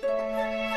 Música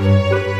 Música